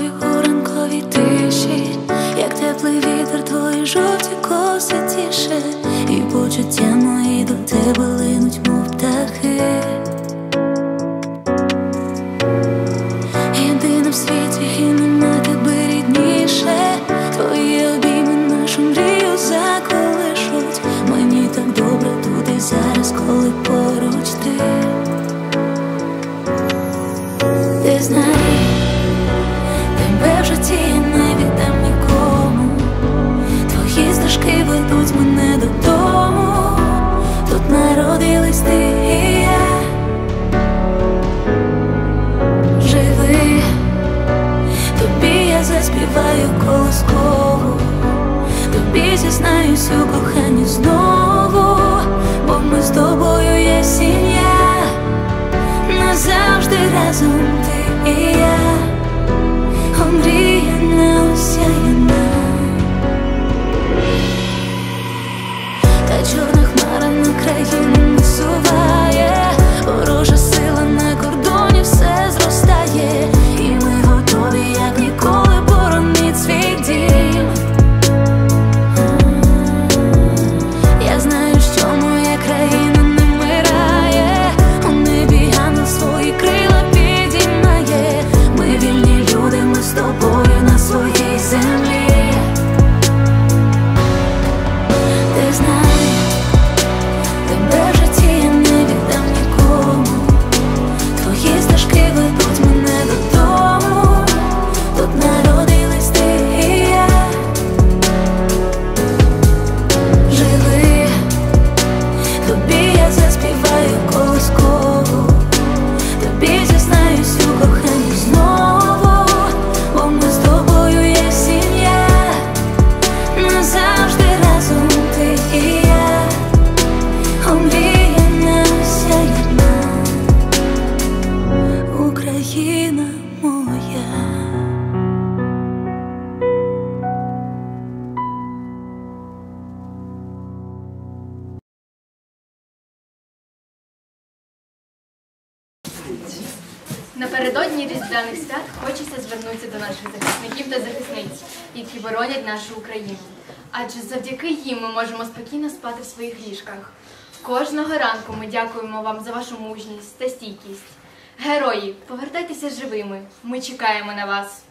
Твої у тиші, як теплий вітер, твої жовті коси тіше, і почуття мої до тебе. Стежки ведуть мене додому. Тут народились ти і я. Живи, тобі я заспіваю колискову, тобі зізнаюсь у коханні знову, бо ми з тобою є сім'я, назавжди разом ти і я, омріяна осяяна, Напередодні різдвяних свят хочеться звернутися до наших захисників та захисниць, які боронять нашу Україну. Адже завдяки їм ми можемо спокійно спати в своїх ліжках. Кожного ранку ми дякуємо вам за вашу мужність та стійкість. Герої, повертайтеся живими. Ми чекаємо на вас.